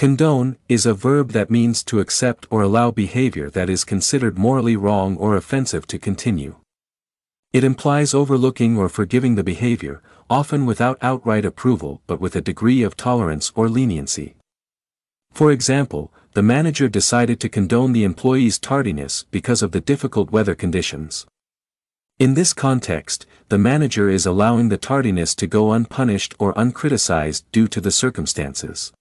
Condone is a verb that means to accept or allow behavior that is considered morally wrong or offensive to continue. It implies overlooking or forgiving the behavior, often without outright approval but with a degree of tolerance or leniency. For example, the manager decided to condone the employee's tardiness because of the difficult weather conditions. In this context, the manager is allowing the tardiness to go unpunished or uncriticized due to the circumstances.